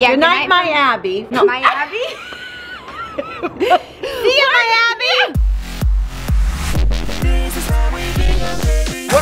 Yeah, good night, my Abby. No, my Abby. See ya, my Abby.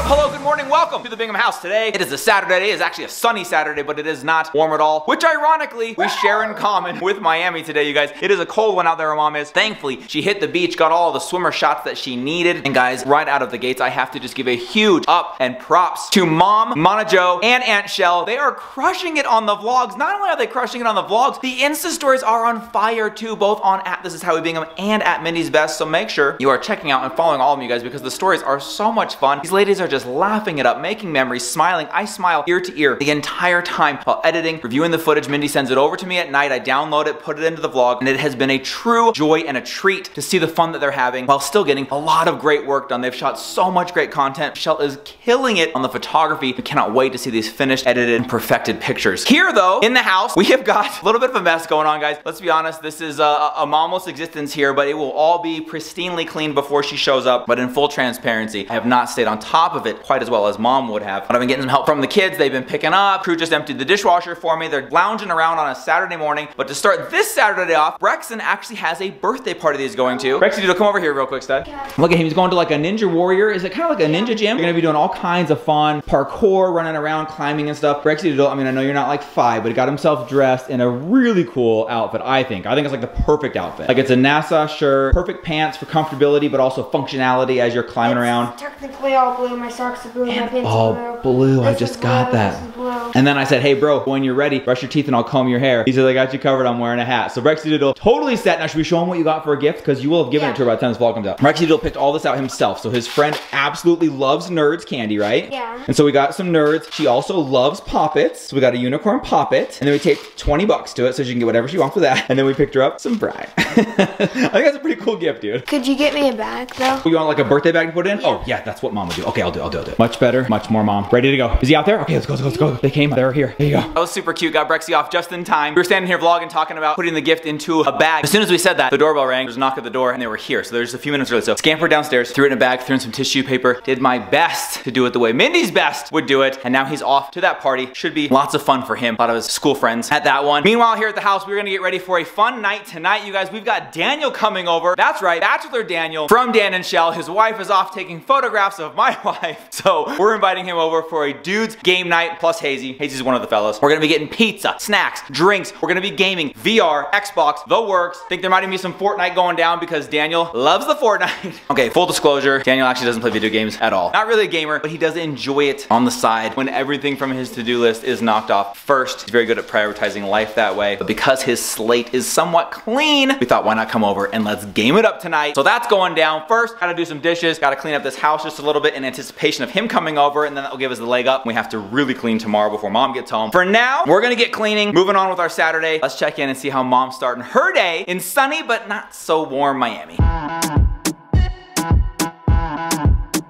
Up, hello, good morning, welcome to the Bingham House. Today, it is a Saturday, it is actually a sunny Saturday, but it is not warm at all, which ironically, we share in common with Miami today, you guys. It is a cold one out there, mom is. Thankfully, she hit the beach, got all the swimmer shots that she needed, and guys, right out of the gates, I have to just give a huge up and props to mom, Mana Joe, and Aunt Shell. They are crushing it on the vlogs. Not only are they crushing it on the vlogs, the Insta stories are on fire too, both on at This Is How We Bingham and at Mindy's Best, so make sure you are checking out and following all of them, you guys, because the stories are so much fun. These ladies are just laughing it up, making memories, smiling. I smile ear to ear the entire time while editing, reviewing the footage. Mindy sends it over to me at night. I download it, put it into the vlog, and it has been a true joy and a treat to see the fun that they're having while still getting a lot of great work done. They've shot so much great content. Michelle is killing it on the photography. We cannot wait to see these finished, edited, and perfected pictures. Here though, in the house, we have got a little bit of a mess going on, guys. Let's be honest, this is uh, a, a momless existence here, but it will all be pristinely cleaned before she shows up. But in full transparency, I have not stayed on top of it quite as well as mom would have. But I've been getting some help from the kids. They've been picking up. Crew just emptied the dishwasher for me. They're lounging around on a Saturday morning. But to start this Saturday off, Brexton actually has a birthday party that he's going to. Oh. Brexton, come over here real quick, stud. Look at him. He's going to like a Ninja Warrior. Is it kind of like a ninja gym? You're gonna be doing all kinds of fun parkour, running around, climbing and stuff. Brexy I mean, I know you're not like five, but he got himself dressed in a really cool outfit, I think. I think it's like the perfect outfit. Like it's a NASA shirt, perfect pants for comfortability, but also functionality as you're climbing around. Technically all blue. My socks are blue. my pants all are blue. blue. I just got that. This is blue. And then I said, hey bro, when you're ready, brush your teeth and I'll comb your hair. He said, I got you covered, I'm wearing a hat. So Brexy Doodle totally set. Now should we show him what you got for a gift? Because you will have given it to her by the time this vlog comes out. Brexy Doodle picked all this out himself. So his friend absolutely loves Nerds candy, right? Yeah. And so we got some Nerds. She also loves Pop Its. So we got a unicorn Pop It. And then we taped 20 bucks to it so she can get whatever she wants for that. And then we picked her up some Bride. I think that's a pretty cool gift, dude. Could you get me a bag though? You want like a birthday bag to put in? Oh yeah, that's what mom would do. Okay, I'll do, I'll do, I'll do. Much better, much more mom. Ready to go. Is he out there? Okay, let's go, let's go, let's go. They came, they're here. Here you go. That was super cute. Got Brexy off just in time. We were standing here vlogging, talking about putting the gift into a bag. As soon as we said that, the doorbell rang. There was a knock at the door and they were here. So there's a few minutes early. So scampered downstairs, threw it in a bag, threw in some tissue paper, did my best to do it the way Mindy's best would do it. And now he's off to that party. Should be lots of fun for him. A lot of his school friends at that one. Meanwhile, here at the house, we're gonna get ready for a fun night tonight. You guys, we've got Daniel coming over. That's right, Bachelor Daniel from Dan and Shell. His wife is off taking photographs of my wife. So we're inviting him over for a dude's game night plus Hazy. Hazy's one of the fellas. We're gonna be getting pizza, snacks, drinks. We're gonna be gaming, VR, Xbox, the works. Think there might even be some Fortnite going down because Daniel loves the Fortnite. okay, full disclosure, Daniel actually doesn't play video games at all. Not really a gamer, but he does enjoy it on the side when everything from his to-do list is knocked off first. He's very good at prioritizing life that way. But because his slate is somewhat clean, we thought why not come over and let's game it up tonight. So that's going down. First, gotta do some dishes, gotta clean up this house just a little bit in anticipation of him coming over, and then that will give us the leg up. We have to really clean tomorrow before mom gets home. For now, we're gonna get cleaning, moving on with our Saturday. Let's check in and see how mom's starting her day in sunny but not so warm Miami.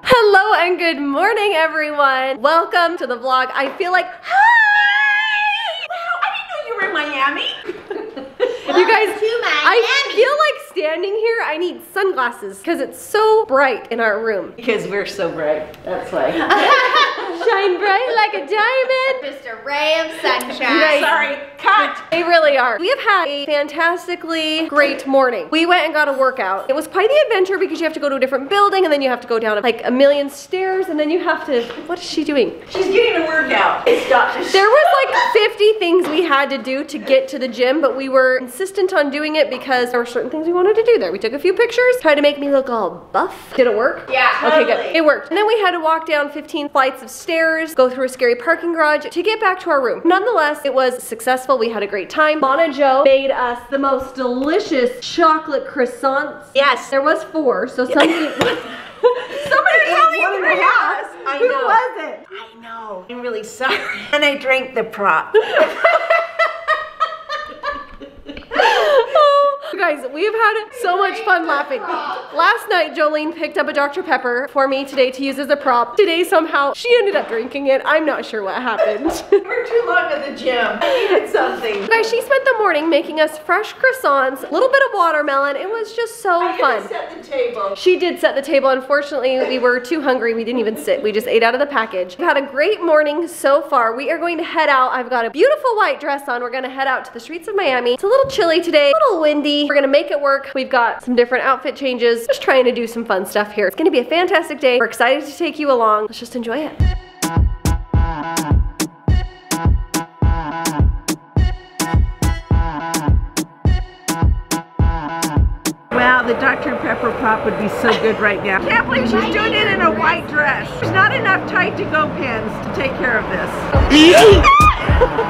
Hello and good morning, everyone. Welcome to the vlog. I feel like, hi! Wow, I didn't know you were in Miami. you guys, I feel like standing here, I need sunglasses because it's so bright in our room. Because we're so bright. That's why. Shine bright like a diamond. Just a ray of sunshine. Nice. Sorry, cut. They really are. We have had a fantastically great morning. We went and got a workout. It was quite the adventure because you have to go to a different building and then you have to go down like a million stairs and then you have to, what is she doing? She's getting a workout. Stop. There was like 50 things we had to do to get to the gym, but we were insistent on doing it because there were certain things we wanted to do there. We took a few pictures, tried to make me look all buff. Did it work? Yeah. Okay, Totally. good. It worked. And then we had to walk down 15 flights of stairs, go through a scary parking garage to get back to our room. Nonetheless, it was successful. We had a great time. Mana Joe made us the most delicious chocolate croissants. Yes. There was four, so somebody somebody one and a half. I Who know. was it? I know. I'm really sorry. And I drank the prop. oh, you guys, we've had so much fun laughing. Last night, Jolene picked up a Dr. Pepper for me today to use as a prop. Today, somehow, she ended up drinking it. I'm not sure what happened. We're too long at the gym. I needed something. Guys, she spent the morning making us fresh croissants, a little bit of watermelon. It was just so I fun. set the table. She did set the table. Unfortunately, we were too hungry. We didn't even sit. We just ate out of the package. We've had a great morning so far. We are going to head out. I've got a beautiful white dress on. We're going to head out to the streets of Miami. It's a little chilly today, a little windy. We're going to make it work. We've got some different outfit changes. Just trying to do some fun stuff here. It's going to be a fantastic day. We're excited to take you along. Let's just enjoy it. Wow, the Dr. Pepper Pop would be so good right now. Can't believe she's doing it in a white dress. There's not enough Tide to Go pins to take care of this.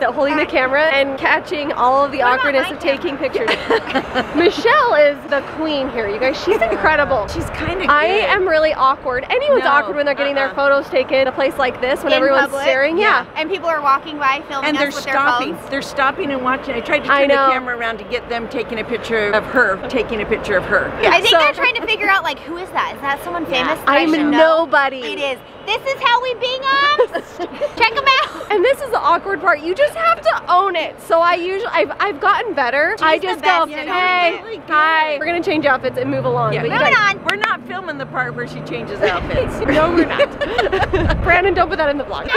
the greatest at holding the camera and catching all of the awkwardness of taking pictures. Michelle is the queen here, you guys. She's incredible. She's kind of I am really awkward. Anyone's No, awkward when they're getting their uh-uh. photos taken in a place like this when In everyone's public? staring. Yeah. And people are walking by filming and they're us with stopping. their phones. They're stopping and watching. I tried to turn the camera around to get them taking a picture of her, taking a picture of her. I think So- they're trying to figure out like who is that? Is that someone famous? that I I'm should know? nobody. It is. This is how we bing us. Check them out. And this is the awkward part. You just have to own it. So I usually, I've, I've gotten better. I just go, best at hey. Really hi. We're gonna change outfits and move along. Yeah. But Moving guys- on. We're not filming the part where she changes outfits. No, we're not. Brandon, don't put that in the vlog.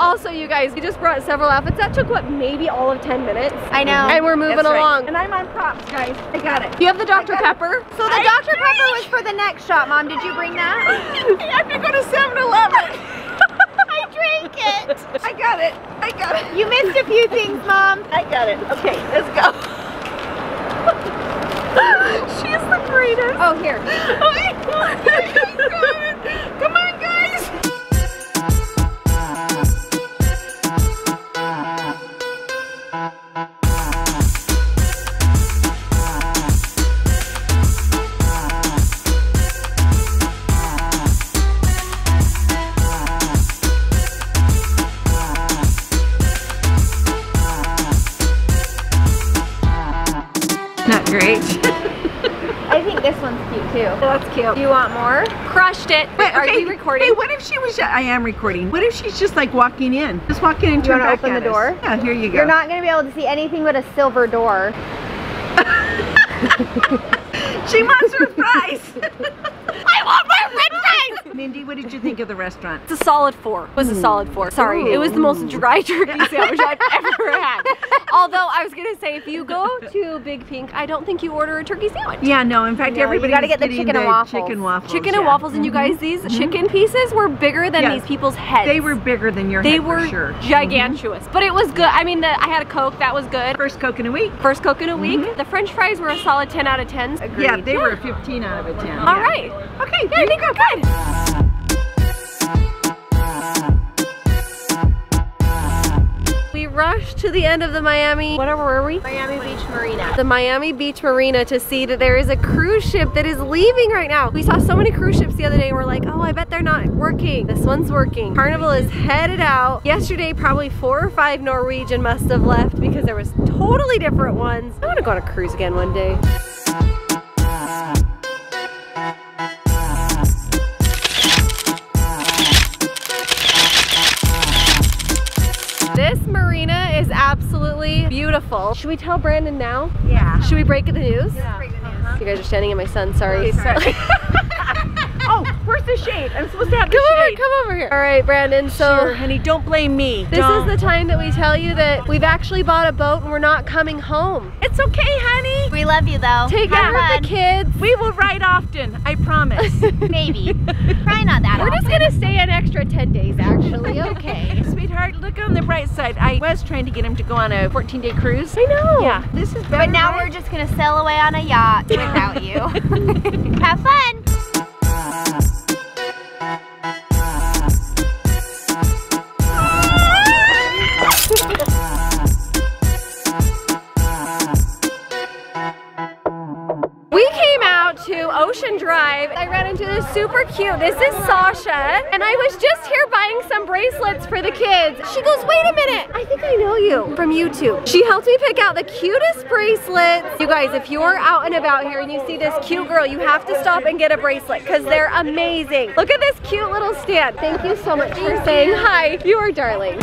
Also, you guys, we just brought several outfits. That took what, maybe all of 10 minutes? I know. And we're moving That's right. along. And I'm on props, guys. I got it. You have the Dr. Pepper? So the Dr. Pepper was for the next shot, Mom. Did you bring that? I have to go to 7-Eleven. I drank it. I got it. I got it. You missed a few things, Mom. I got it. Okay, let's go. She's the greatest. Oh, here. Come cute too. Oh, that's cute. Do you want more? Crushed it. Wait, are okay. we recording? Hey, what if she was? I am recording. What if she's just like walking in? Just walk in and You turn back open the us. door? Yeah, here you go. You're not going to be able to see anything but a silver door. She wants her fries. I want french fries! Mindy, what did you think of the restaurant? It's a solid four. It was a solid four. Sorry. It was the most dry turkey sandwich I've ever had. Although I was gonna say if you go to Big Pink, I don't think you order a turkey sandwich. Yeah, no. In fact, No, you everybody gotta get the chicken and waffles. Chicken waffles. Chicken and yeah. Mm-hmm. waffles, and you guys, these chicken pieces were bigger than Yes. these people's heads. They were bigger than your they were for sure. Mm-hmm. gigantuous, but it was good. I mean, the, I had a Coke, that was good. First Coke in a week. First Coke in a week. The French fries were a solid 10 out of 10. Mm-hmm. Yeah, they were a 15 out of a 10. All right. Okay, yeah, I think we're good. We rushed to the end of the Miami, whatever were we? Miami Beach Marina. The Miami Beach Marina to see that there is a cruise ship that is leaving right now. We saw so many cruise ships the other day and we're like, oh, I bet they're not working. This one's working. Carnival is headed out. Yesterday, probably four or five Norwegian must have left because there was totally different ones. I wanna go on a cruise again one day. Beautiful. Should we tell Brandon now? Yeah. Should we break the news? Yeah. You guys are standing in my sun, sorry. sorry. where's the shade? I'm supposed to have Come the over, shade. come over here. All right, Brandon, so Sure, honey, don't blame me. this Don't. is the time that we tell you that we've actually bought a boat and we're not coming home. It's okay, honey. We love you though. Take Have care fun. of the kids. We will ride often, I promise. Maybe. Probably not that We're just gonna stay an extra 10 days actually, okay. Sweetheart, look on the bright side. I was trying to get him to go on a 14 day cruise. I know. Yeah, this is better. But now right? we're just gonna sail away on a yacht without you. Have fun. Drive, I ran into this super cute, this is Sasha, and I was just here buying some bracelets for the kids. She goes, wait a minute, I think I know you from YouTube. She helped me pick out the cutest bracelets. You guys, if you're out and about here and you see this cute girl, you have to stop and get a bracelet because they're amazing. Look at this cute little stand. Thank you so much for saying hi. You are darling.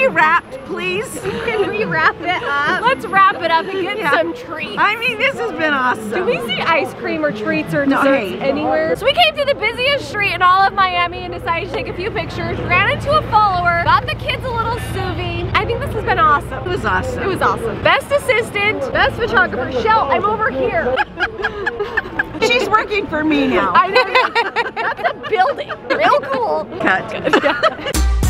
Be wrapped, please? Can we wrap it up? Let's wrap it up and get Yeah. some treats. I mean, this has been awesome. Do we see ice cream or treats or No, desserts hey. anywhere? So we came to the busiest street in all of Miami and decided to take a few pictures. Ran into a follower, got the kids a little soothing. I think this has been awesome. It was awesome. It was awesome. Best assistant, best photographer. Shell, I'm over here. She's working for me now. I know. That's a building. Real cool. Cut.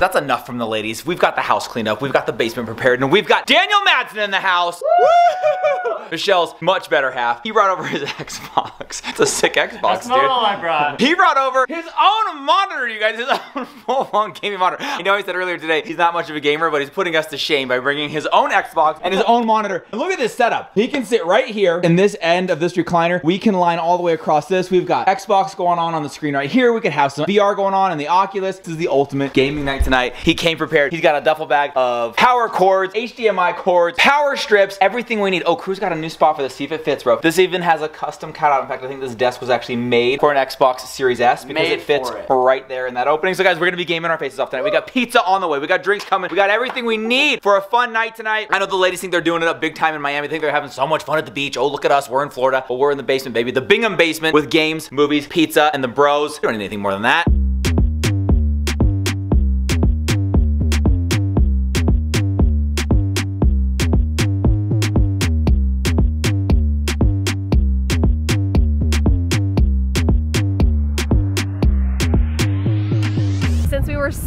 That's enough from the ladies. We've got the house cleaned up. We've got the basement prepared. And we've got Daniel Madsen in the house. Woo! Michelle's much better half. He brought over his Xbox. It's a sick Xbox, That's dude. not all I brought. He brought over his own monitor, you guys, his own full-on gaming monitor. I know he said earlier today he's not much of a gamer, but he's putting us to shame by bringing his own Xbox and his own monitor. And look at this setup. He can sit right here in this end of this recliner. We can line all the way across this. We've got Xbox going on on the screen right here. We could have some VR going on in the Oculus. This is the ultimate gaming night tonight. He came prepared. He's got a duffel bag of power cords, HDMI cords, power strips, everything we need. Oh, Crew's got a new spot for this. See if it fits, bro. This even has a custom cutout. In fact, I think this desk was actually made for an Xbox Series S because Made it fits it. right there in that opening. So guys, we're gonna be gaming our faces off tonight. We got pizza on the way. We got drinks coming. We got everything we need for a fun night tonight. I know the ladies think they're doing it up big time in Miami. They think they're having so much fun at the beach. Oh, look at us. We're in Florida. But we're in the basement, baby. The Bingham basement with games, movies, pizza, and the bros. We don't need anything more than that.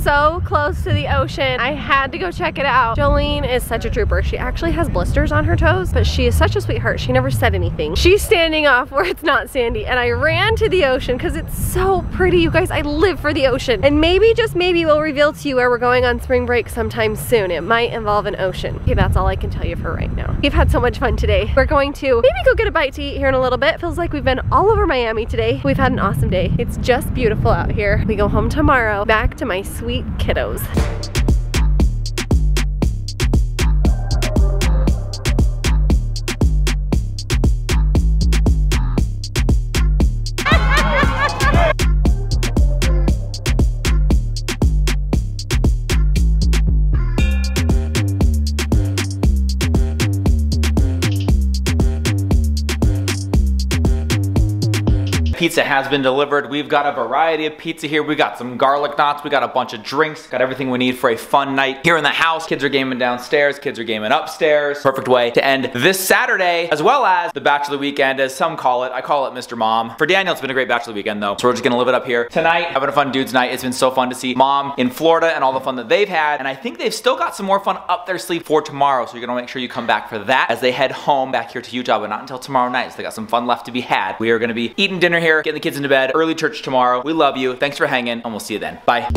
So close to the ocean, I had to go check it out. Jolene is such a trooper. She actually has blisters on her toes, but she is such a sweetheart. She never said anything. She's standing off where it's not sandy, and I ran to the ocean because it's so pretty. You guys, I live for the ocean. And maybe, just maybe, we'll reveal to you where we're going on spring break sometime soon. It might involve an ocean. Okay, that's all I can tell you for right now. We've had so much fun today. We're going to maybe go get a bite to eat here in a little bit. Feels like we've been all over Miami today. We've had an awesome day. It's just beautiful out here. We go home tomorrow, back to my sweet kiddos. Pizza has been delivered. We've got a variety of pizza here. We got some garlic knots. We got a bunch of drinks. Got everything we need for a fun night here in the house. Kids are gaming downstairs. Kids are gaming upstairs. Perfect way to end this Saturday, as well as the bachelor weekend, as some call it. I call it Mr. Mom. For Daniel, it's been a great bachelor weekend though. So we're just gonna live it up here tonight, having a fun dudes night. It's been so fun to see mom in Florida and all the fun that they've had. And I think they've still got some more fun up their sleeve for tomorrow. So you're gonna make sure you come back for that as they head home back here to Utah, but not until tomorrow night. So they got some fun left to be had. We are gonna be eating dinner here, getting the kids into bed, early church tomorrow. We love you. Thanks for hanging, and we'll see you then. Bye.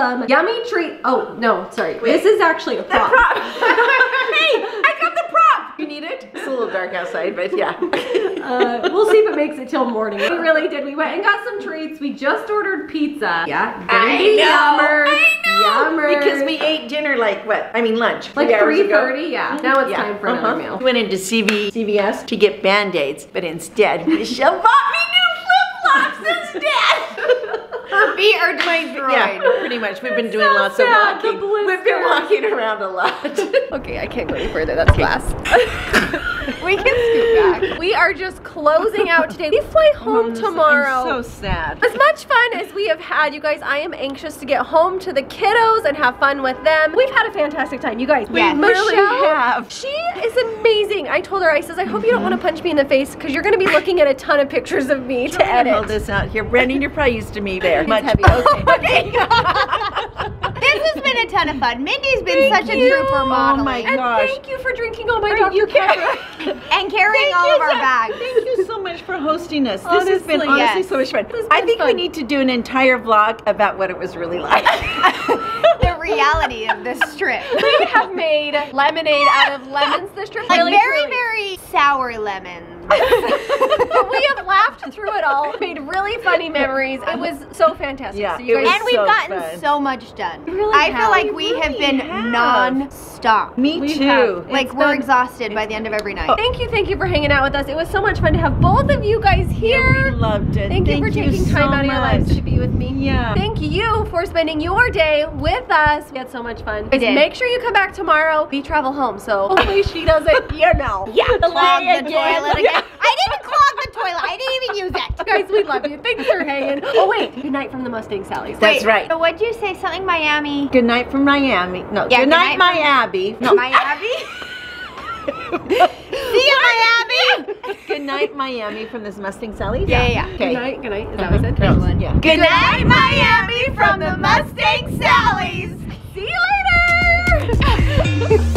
Some yummy treat. Oh, no, sorry. This is actually a prop. hey, I got the prop. You need it? It's a little dark outside, but yeah. Uh, we'll see if it makes it till morning. We really did. We went and got some treats. We just ordered pizza. Yeah, I know, yummer. I know. Yummer. Because we ate dinner like what? I mean lunch. like three hours three ago. thirty. Yeah. Now it's Yeah, time for another uh-huh. meal. We went into CV, CVS to get band-aids, but instead Michelle bought me new flip-flops dead. Feet are destroyed. Yeah, pretty much. We've been doing lots sad, of walking. We've been walking around a lot. Okay, I can't go any further. That's last. We can scoot back. we are just closing out today. We fly home tomorrow. I'm so sad. As much fun as we have had, you guys, I am anxious to get home to the kiddos and have fun with them. We've had a fantastic time, you guys. We Yes. really Michelle, have. She is amazing. I told her, I says, I hope you don't want to punch me in the face because you're going to be looking at a ton of pictures of me to I'm hold this out here. Brandon, you're probably used to me there. It's heavy. Okay. This has been a ton of fun. Mindy's been Thank such you. a trooper modeling. Oh my and gosh. thank you for drinking all my Are Dr. Pepper. And carrying Thank all of our so- bags. Thank you so much for hosting us. This has been Honestly, honestly yes. so much fun. I been think we need to do an entire vlog about what it was really like. the reality of this trip. we have made lemonade out of lemons this trip. Like really, very, truly. very sour lemons. But we have laughed through it all, made really funny memories. It was so fantastic. Yeah, so you it guys, was and we've so gotten fun. so much done. really I have. feel like We we have been have. non-stop. Me We too. have. Like It's we're been- exhausted by the end of every night. Oh. Thank you, thank you for hanging out with us. It was so much fun to have both of you guys Yeah, here. we loved it. Thank, you for taking so time out of your lives to be with me. Yeah. Thank you for spending your day with us. We had so much fun. We did. Make sure you come back tomorrow. We travel home, so hopefully she doesn't, you know. Yeah, Clog the toilet again. I didn't clog the toilet. I didn't even use it. Guys, we love you. Thanks for hanging. Oh, wait. Good night from the Mustang Sally's. That's right. So what'd you say? Something Miami? Good night from Miami. No, Yeah, good good night, night my from- Abby. No, Miami? See you, Miami. good night, Miami from this Mustang Sally. Yeah, yeah, yeah. Good night. Good night. Is that uh-huh. what I said? That was- yeah. Good night, Miami, from the Mustang Sallies. See you later.